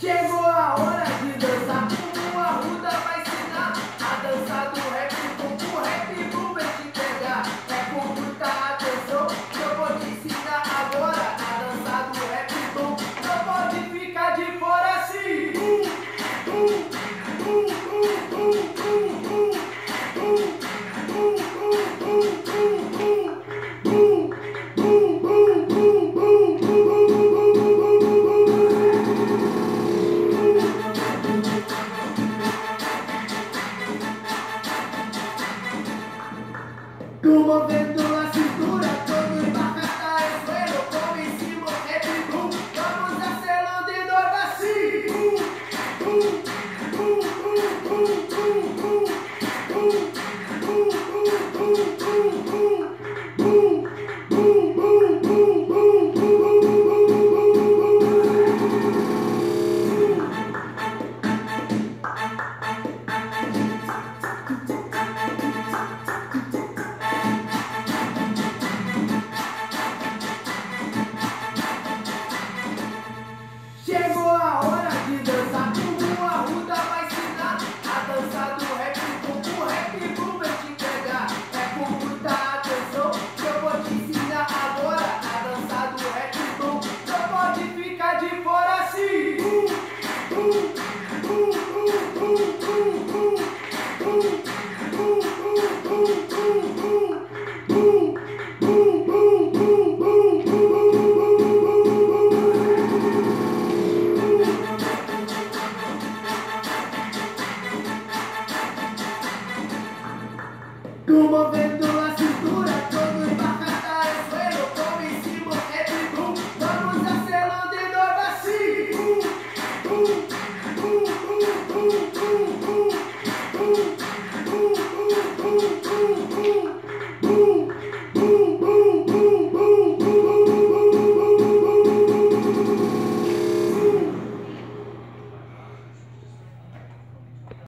Chegou cima, rap boom, Boom!